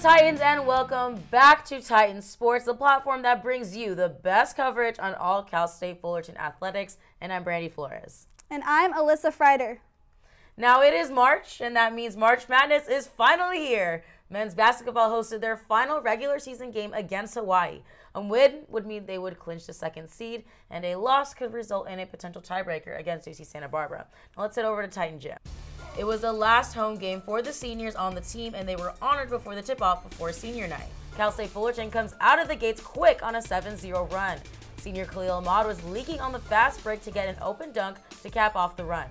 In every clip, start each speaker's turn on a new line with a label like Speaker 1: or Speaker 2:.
Speaker 1: Titans, and welcome back to Titans Sports, the platform that brings you the best coverage on all Cal State Fullerton athletics. And I'm Brandy Flores.
Speaker 2: And I'm Alyssa Freider.
Speaker 1: Now it is March, and that means March Madness is finally here. Men's basketball hosted their final regular season game against Hawaii. A win would mean they would clinch the second seed, and a loss could result in a potential tiebreaker against UC Santa Barbara. Now let's head over to Titan Gym. It was the last home game for the seniors on the team, and they were honored before the tip-off before senior night. Cal State Fullerton comes out of the gates quick on a 7-0 run. Senior Khalil Ahmad was leaking on the fast break to get an open dunk to cap off the run.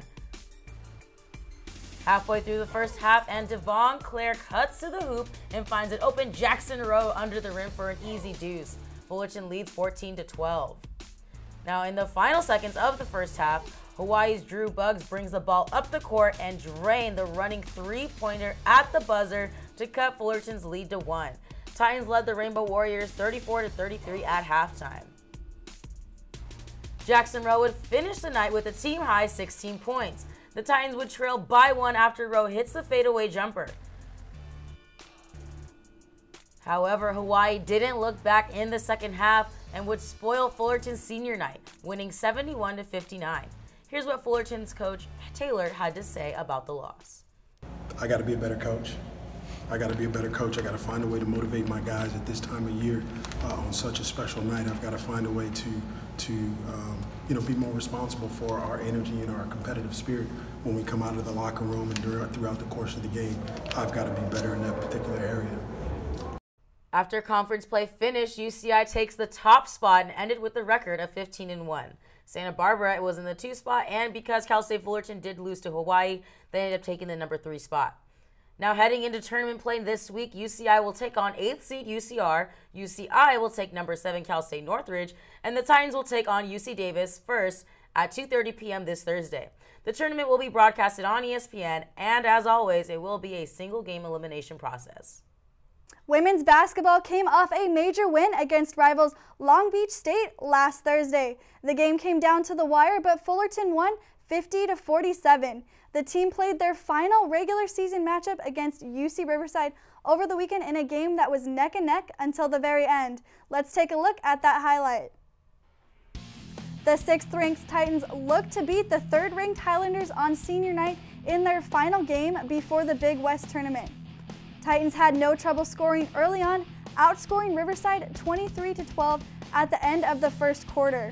Speaker 1: Halfway through the first half, and Devon Clare cuts to the hoop and finds an open Jackson Rowe under the rim for an easy deuce. Fullerton leads 14 to 12. Now, in the final seconds of the first half, Hawaii's Drew Buggs brings the ball up the court and drain the running three-pointer at the buzzer to cut Fullerton's lead to one. Titans led the Rainbow Warriors 34 to 33 at halftime. Jackson Rowe would finish the night with a team high 16 points. The Titans would trail by one after Rowe hits the fadeaway jumper. However, Hawaii didn't look back in the second half and would spoil Fullerton's senior night, winning 71 to 59. Here's what Fullerton's coach Taylor had to say about the loss.
Speaker 3: I got to be a better coach. I got to be a better coach. I got to find a way to motivate my guys at this time of year uh, on such a special night. I've got to find a way to to um, you know be more responsible for our energy and our competitive spirit when we come out of the locker room and throughout the course of the game. I've got to be better in that particular area.
Speaker 1: After conference play finished, UCI takes the top spot and ended with a record of 15 and 1. Santa Barbara was in the two spot, and because Cal State Fullerton did lose to Hawaii, they ended up taking the number three spot. Now, heading into tournament play this week, UCI will take on 8th seed UCR, UCI will take number 7 Cal State Northridge, and the Titans will take on UC Davis first at 2.30 p.m. this Thursday. The tournament will be broadcasted on ESPN, and as always, it will be a single game elimination process.
Speaker 2: Women's basketball came off a major win against rivals Long Beach State last Thursday. The game came down to the wire, but Fullerton won 50 to 47. The team played their final regular season matchup against UC Riverside over the weekend in a game that was neck and neck until the very end. Let's take a look at that highlight. The sixth ranked Titans look to beat the third ranked Highlanders on senior night in their final game before the Big West tournament. Titans had no trouble scoring early on, outscoring Riverside 23 to 12 at the end of the first quarter.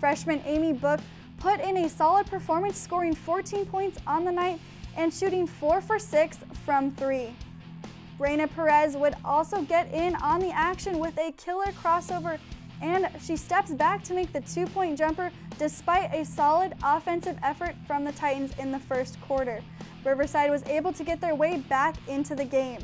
Speaker 2: Freshman Amy Book put in a solid performance, scoring 14 points on the night and shooting 4 for 6 from 3. Brena Perez would also get in on the action with a killer crossover and she steps back to make the two-point jumper despite a solid offensive effort from the Titans in the first quarter. Riverside was able to get their way back into the game.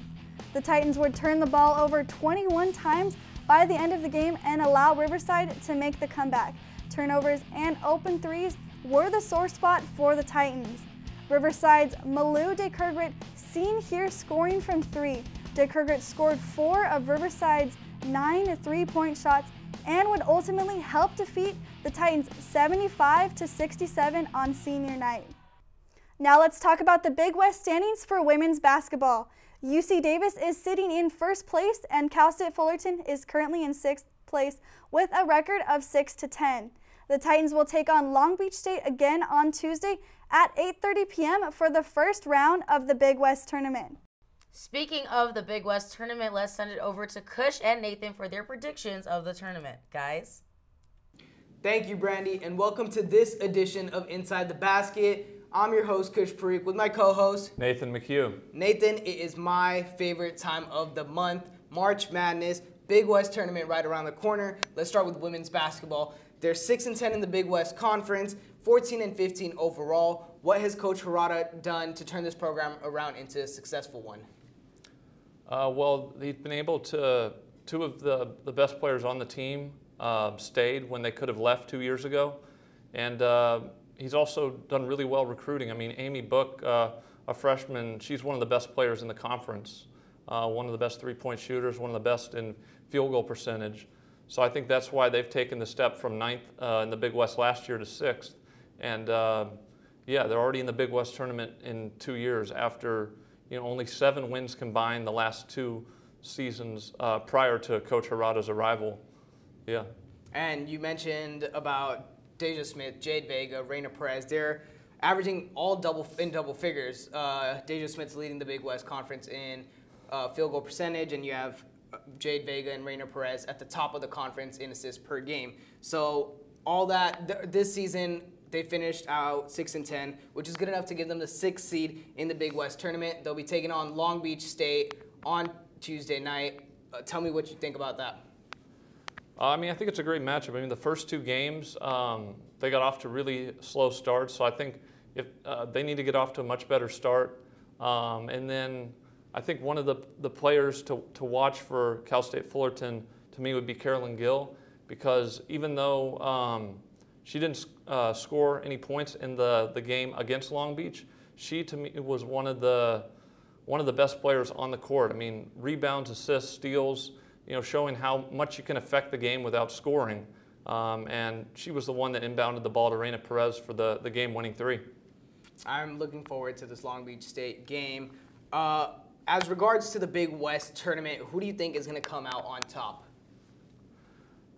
Speaker 2: The Titans would turn the ball over 21 times by the end of the game and allow Riverside to make the comeback. Turnovers and open threes were the sore spot for the Titans. Riverside's Malou DeKergrit seen here scoring from three. DeKergrit scored four of Riverside's nine three-point shots and would ultimately help defeat the Titans 75 to 67 on senior night. Now let's talk about the Big West standings for women's basketball. UC Davis is sitting in first place and Cal State Fullerton is currently in sixth place with a record of 6 to 10. The Titans will take on Long Beach State again on Tuesday at 8:30 p.m. for the first round of the Big West tournament.
Speaker 1: Speaking of the Big West tournament, let's send it over to Kush and Nathan for their predictions of the tournament. Guys.
Speaker 4: Thank you, Brandy, and welcome to this edition of Inside the Basket. I'm your host, Kush Parikh, with my co-host,
Speaker 5: Nathan McHugh.
Speaker 4: Nathan, it is my favorite time of the month, March Madness, Big West tournament right around the corner. Let's start with women's basketball. They're 6 and 10 in the Big West Conference, 14 and 15 overall. What has Coach Harada done to turn this program around into a successful one?
Speaker 5: Uh, well, he's been able to, two of the, the best players on the team uh, stayed when they could have left two years ago. And uh, he's also done really well recruiting. I mean, Amy Book, uh, a freshman, she's one of the best players in the conference, uh, one of the best three-point shooters, one of the best in field goal percentage. So I think that's why they've taken the step from ninth uh, in the Big West last year to sixth. And yeah, they're already in the Big West tournament in two years after you know only seven wins combined the last two seasons uh, prior to Coach Harada's arrival. Yeah.
Speaker 4: And you mentioned about Deja Smith, Jade Vega, Raina Perez. They're averaging all double in double figures. Uh, Deja Smith's leading the Big West Conference in uh, field goal percentage, and you have uh, Jade Vega and Raina Perez at the top of the conference in assists per game. So all that th- this season. They finished out six and ten, which is good enough to give them the sixth seed in the Big West tournament. They'll be taking on Long Beach State on Tuesday night. Uh, tell me what you think about that.
Speaker 5: Uh, I mean, I think it's a great matchup. I mean, the first two games, um, they got off to really slow starts. So I think if uh, they need to get off to a much better start. Um, and then I think one of the, the players to, to watch for Cal State Fullerton to me would be Carolyn Gill, because even though um, she didn't uh, score any points in the, the game against Long Beach, she to me was one of the one of the best players on the court. I mean, rebounds, assists, steals you know, showing how much you can affect the game without scoring. Um, and she was the one that inbounded the ball to Raina Perez for the, the game winning three.
Speaker 4: I'm looking forward to this Long Beach State game. Uh, as regards to the Big West tournament, who do you think is going to come out on top?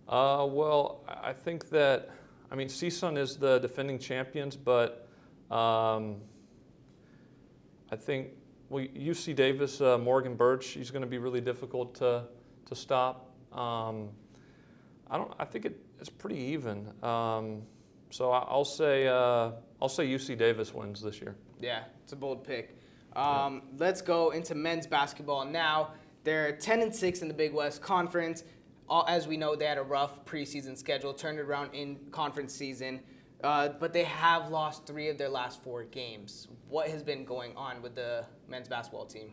Speaker 5: Uh, well, I think that, I mean, CSUN is the defending champions, but um, I think well, UC Davis, uh, Morgan Bertsch, she's going to be really difficult to to stop. Um, I don't. I think it, it's pretty even. Um, so I, will say uh, I'll say UC Davis wins this year.
Speaker 4: Yeah, it's a bold pick. Um, yeah. Let's go into men's basketball now. They're 10 and 6 in the Big West Conference. All, as we know, they had a rough preseason schedule, turned it around in conference season. Uh, but they have lost three of their last four games. What has been going on with the men's basketball team?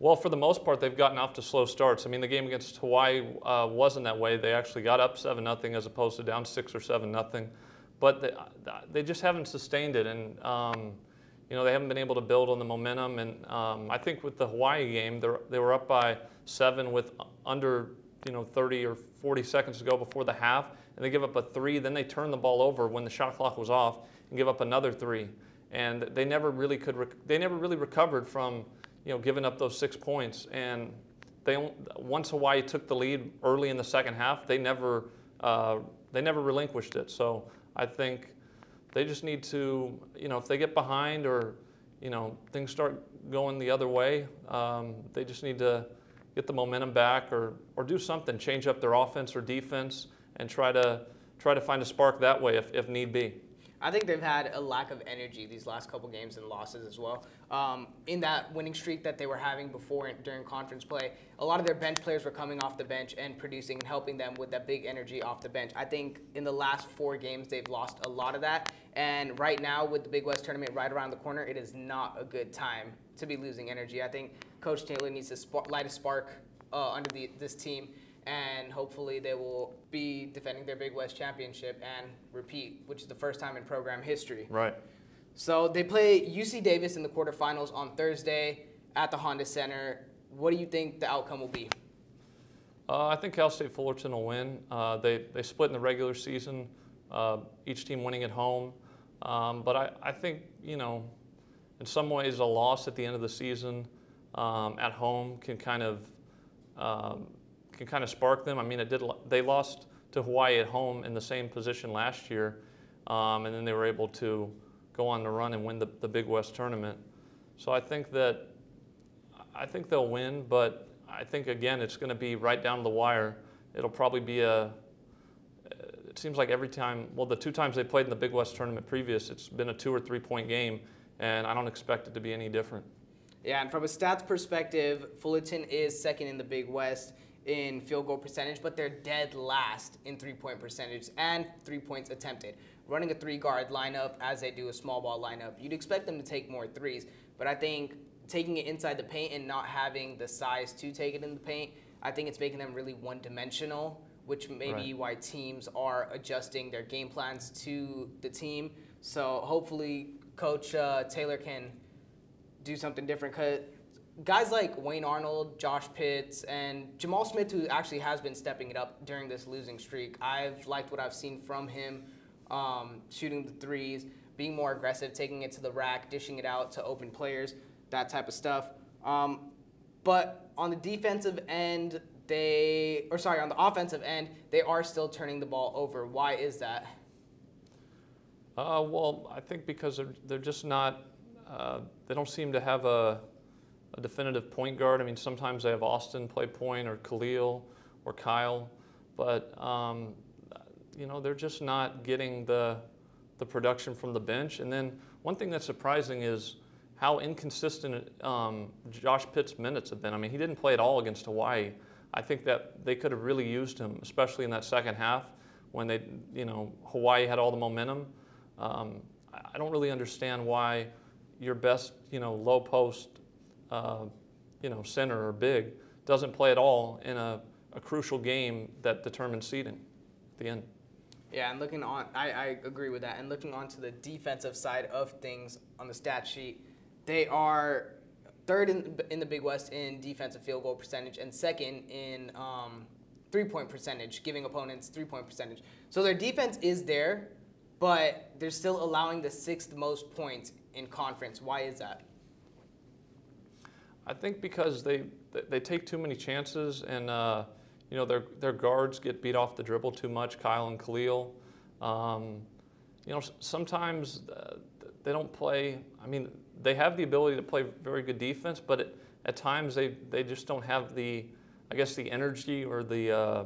Speaker 5: Well, for the most part, they've gotten off to slow starts. I mean, the game against Hawaii uh, wasn't that way. They actually got up 7 nothing as opposed to down 6 or 7 nothing. But they, they just haven't sustained it. And, um, you know, they haven't been able to build on the momentum. And um, I think with the Hawaii game, they were up by 7 with under, you know, 30 or 40 seconds to go before the half. And they give up a three. Then they turn the ball over when the shot clock was off and give up another three. And they never really could, they never really recovered from – you know, giving up those six points. And they once Hawaii took the lead early in the second half, they never uh, they never relinquished it. So I think they just need to, you know, if they get behind or you know things start going the other way, um, they just need to get the momentum back or or do something, change up their offense or defense, and try to try to find a spark that way if, if need be.
Speaker 4: I think they've had a lack of energy these last couple games and losses as well. Um, in that winning streak that they were having before during conference play, a lot of their bench players were coming off the bench and producing and helping them with that big energy off the bench. I think in the last four games they've lost a lot of that. And right now with the Big West tournament right around the corner, it is not a good time to be losing energy. I think Coach Taylor needs to light a spark uh, under the, this team and hopefully they will be defending their Big West championship and repeat, which is the first time in program history.
Speaker 5: Right.
Speaker 4: So they play UC Davis in the quarterfinals on Thursday at the Honda Center. What do you think the outcome will be?
Speaker 5: Uh, I think Cal State Fullerton will win. Uh, they, they split in the regular season, uh, each team winning at home. Um, but I, I think, you know, in some ways, a loss at the end of the season um, at home can kind of um, can kind of spark them. I mean, it did. They lost to Hawaii at home in the same position last year, um, and then they were able to go on the run and win the, the Big West tournament. So I think that I think they'll win, but I think again it's going to be right down the wire. It'll probably be a. It seems like every time, well, the two times they played in the Big West tournament previous, it's been a two or three point game, and I don't expect it to be any different.
Speaker 4: Yeah, and from a stats perspective, Fullerton is second in the Big West in field goal percentage, but they're dead last in three point percentage and three points attempted. Running a three guard lineup as they do a small ball lineup, you'd expect them to take more threes, but I think taking it inside the paint and not having the size to take it in the paint, I think it's making them really one dimensional, which may right. be why teams are adjusting their game plans to the team. So hopefully, Coach uh, Taylor can do something different because guys like Wayne Arnold, Josh Pitts, and Jamal Smith, who actually has been stepping it up during this losing streak. I've liked what I've seen from him, um, shooting the threes, being more aggressive, taking it to the rack, dishing it out to open players, that type of stuff. Um, but on the defensive end, they or sorry, on the offensive end, they are still turning the ball over. Why is that?
Speaker 5: Uh, well, I think because they're, they're just not, uh, they don't seem to have a, a definitive point guard. I mean, sometimes they have Austin play point or Khalil or Kyle, but, um, you know, they're just not getting the, the production from the bench. And then one thing that's surprising is how inconsistent um, Josh Pitt's minutes have been. I mean, he didn't play at all against Hawaii. I think that they could have really used him, especially in that second half when they, you know, Hawaii had all the momentum. Um, I don't really understand why your best, you know, low post, uh, you know, center or big doesn't play at all in a, a crucial game that determines seeding at the end.
Speaker 4: Yeah, and looking on, I, I agree with that. And looking onto the defensive side of things on the stat sheet, they are third in, in the Big West in defensive field goal percentage and second in um, three point percentage, giving opponents three point percentage. So their defense is there, but they're still allowing the sixth most points in conference. Why is that?
Speaker 5: I think because they they take too many chances and uh, you know their their guards get beat off the dribble too much. Kyle and Khalil, um, you know sometimes uh, they don't play. I mean they have the ability to play very good defense, but it, at times they they just don't have the I guess the energy or the uh,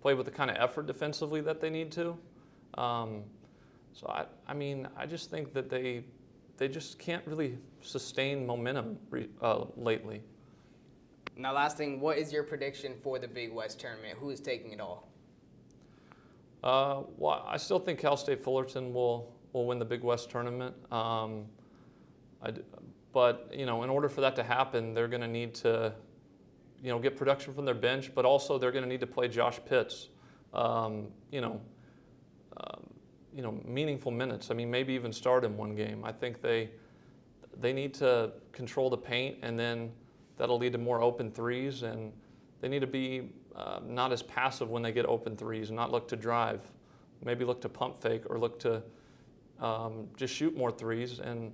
Speaker 5: play with the kind of effort defensively that they need to. Um, so I, I mean, I just think that they, they just can't really sustain momentum re, uh, lately.
Speaker 4: Now, last thing, what is your prediction for the Big West tournament? Who is taking it all?
Speaker 5: Uh, well, I still think Cal State Fullerton will will win the Big West tournament. Um, but you know, in order for that to happen, they're going to need to, you know, get production from their bench, but also they're going to need to play Josh Pitts. Um, you know, you know, meaningful minutes. I mean, maybe even start in one game. I think they they need to control the paint, and then that'll lead to more open threes. And they need to be uh, not as passive when they get open threes, not look to drive. Maybe look to pump fake or look to um, just shoot more threes. And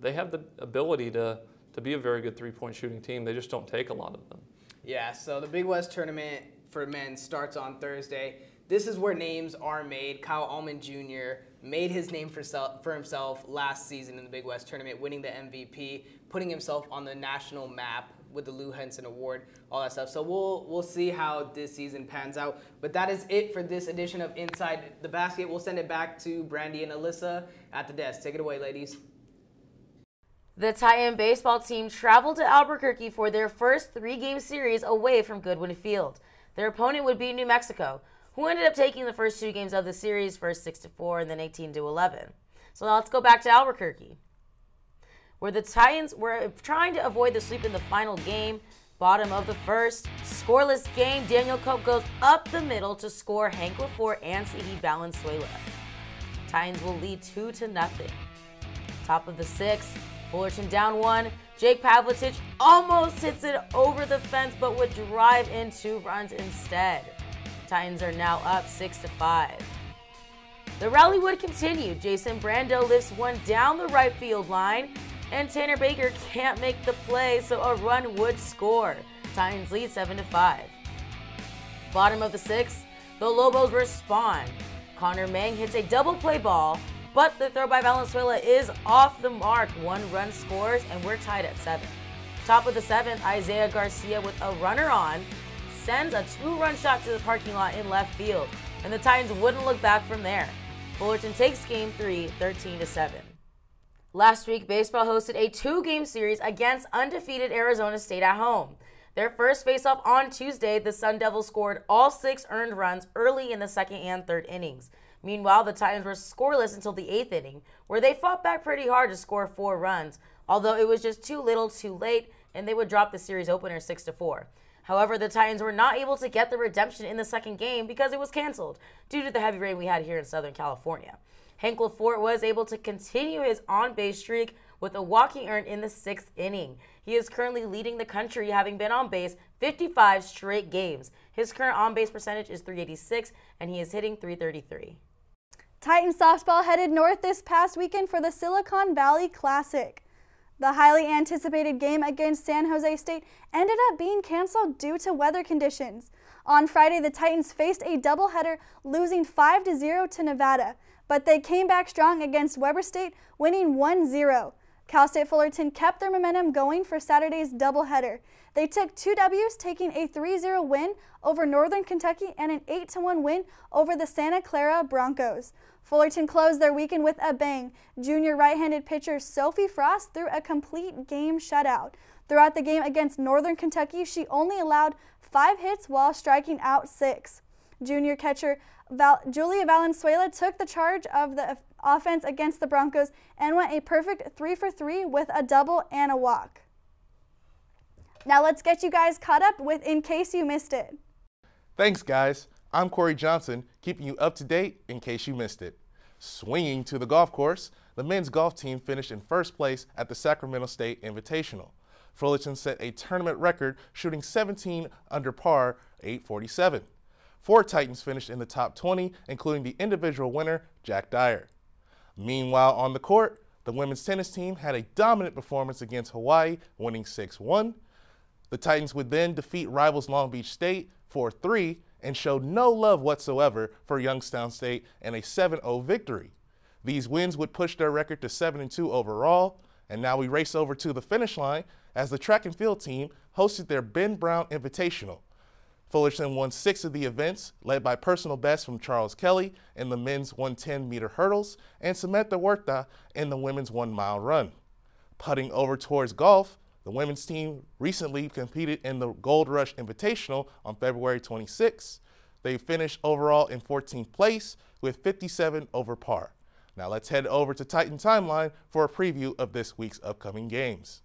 Speaker 5: they have the ability to to be a very good three-point shooting team. They just don't take a lot of them.
Speaker 4: Yeah. So the Big West tournament for men starts on Thursday. This is where names are made. Kyle Allman Jr. made his name for, self, for himself last season in the Big West tournament, winning the MVP, putting himself on the national map with the Lou Henson Award, all that stuff. So we'll we'll see how this season pans out. But that is it for this edition of Inside the Basket. We'll send it back to Brandy and Alyssa at the desk. Take it away, ladies.
Speaker 1: The Titan baseball team traveled to Albuquerque for their first three-game series away from Goodwin Field. Their opponent would be New Mexico, who ended up taking the first two games of the series, first 6 to 4 and then 18 to 11. So now let's go back to Albuquerque, where the Titans were trying to avoid the sweep in the final game. Bottom of the first, scoreless game. Daniel Cope goes up the middle to score Hank LaForce and Sahid Valenzuela. Titans will lead 2 to nothing. Top of the sixth, Fullerton down one. Jake Pavlicich almost hits it over the fence, but would drive in two runs instead. Titans are now up 6 to 5. The rally would continue. Jason Brandow lifts one down the right field line, and Tanner Baker can't make the play, so a run would score. Titans lead 7 to 5. Bottom of the sixth, the Lobos respond. Connor Mang hits a double play ball, but the throw by Valenzuela is off the mark. One run scores, and we're tied at seven. Top of the seventh, Isaiah Garcia with a runner on sends a two-run shot to the parking lot in left field, and the Titans wouldn't look back from there. Fullerton takes game three, 13 to 7. Last week, baseball hosted a two-game series against undefeated Arizona State at home. Their first face-off on Tuesday, the Sun Devils scored all six earned runs early in the second and third innings. Meanwhile, the Titans were scoreless until the eighth inning, where they fought back pretty hard to score four runs, although it was just too little too late, and they would drop the series opener 6 to 4. However, the Titans were not able to get the redemption in the second game because it was canceled due to the heavy rain we had here in Southern California. Hank LaForce was able to continue his on base streak with a walking earned in the sixth inning. He is currently leading the country, having been on base 55 straight games. His current on base percentage is 386, and he is hitting 333.
Speaker 2: Titan softball headed north this past weekend for the Silicon Valley Classic. The highly anticipated game against San Jose State ended up being canceled due to weather conditions. On Friday, the Titans faced a doubleheader, losing 5 0 to Nevada, but they came back strong against Weber State, winning 1 0. Cal State Fullerton kept their momentum going for Saturday's doubleheader. They took two W's, taking a 3 0 win over Northern Kentucky and an 8 1 win over the Santa Clara Broncos. Fullerton closed their weekend with a bang. Junior right handed pitcher Sophie Frost threw a complete game shutout. Throughout the game against Northern Kentucky, she only allowed five hits while striking out six. Junior catcher Val- Julia Valenzuela took the charge of the offense against the Broncos and went a perfect three for three with a double and a walk. Now let's get you guys caught up with In Case You Missed It.
Speaker 6: Thanks, guys. I'm Corey Johnson, keeping you up to date in case you missed it. Swinging to the golf course, the men's golf team finished in first place at the Sacramento State Invitational. Fullerton set a tournament record, shooting 17 under par, 847. Four Titans finished in the top 20, including the individual winner, Jack Dyer. Meanwhile, on the court, the women's tennis team had a dominant performance against Hawaii, winning 6 1. The Titans would then defeat rivals Long Beach State 4 3 and showed no love whatsoever for Youngstown State in a 7 0 victory. These wins would push their record to 7 2 overall, and now we race over to the finish line as the track and field team hosted their Ben Brown Invitational. Fullerton won six of the events, led by personal best from Charles Kelly in the men's 110 meter hurdles and Samantha Huerta in the women's one mile run. Putting over towards golf, the women's team recently competed in the Gold Rush Invitational on February 26. They finished overall in 14th place with 57 over par. Now let's head over to Titan Timeline for a preview of this week's upcoming games.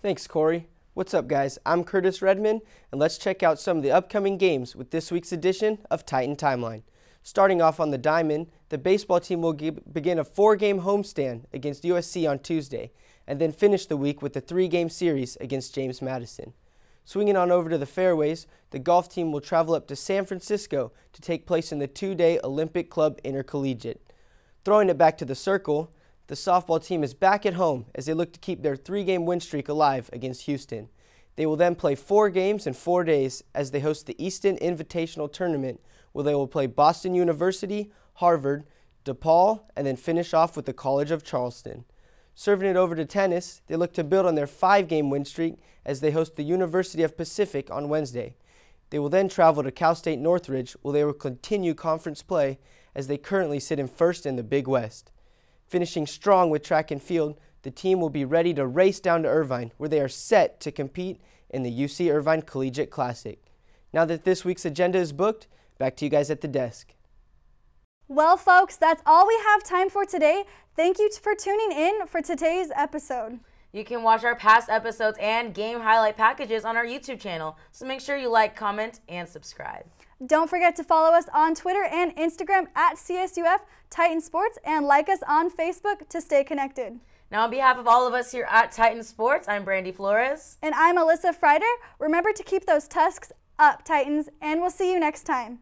Speaker 7: Thanks, Corey. What's up, guys? I'm Curtis Redmond, and let's check out some of the upcoming games with this week's edition of Titan Timeline. Starting off on the diamond, the baseball team will begin a four game homestand against USC on Tuesday, and then finish the week with a three game series against James Madison. Swinging on over to the fairways, the golf team will travel up to San Francisco to take place in the two day Olympic Club Intercollegiate. Throwing it back to the circle, the softball team is back at home as they look to keep their three game win streak alive against Houston. They will then play four games in four days as they host the Easton Invitational Tournament, where they will play Boston University, Harvard, DePaul, and then finish off with the College of Charleston. Serving it over to tennis, they look to build on their five game win streak as they host the University of Pacific on Wednesday. They will then travel to Cal State Northridge, where they will continue conference play as they currently sit in first in the Big West. Finishing strong with track and field, the team will be ready to race down to Irvine, where they are set to compete in the UC Irvine Collegiate Classic. Now that this week's agenda is booked, back to you guys at the desk.
Speaker 2: Well, folks, that's all we have time for today. Thank you for tuning in for today's episode.
Speaker 1: You can watch our past episodes and game highlight packages on our YouTube channel, so make sure you like, comment, and subscribe.
Speaker 2: Don't forget to follow us on Twitter and Instagram at CSUF Titan Sports and like us on Facebook to stay connected.
Speaker 1: Now, on behalf of all of us here at Titan Sports, I'm Brandy Flores.
Speaker 2: And I'm Alyssa Frieder. Remember to keep those tusks up, Titans, and we'll see you next time.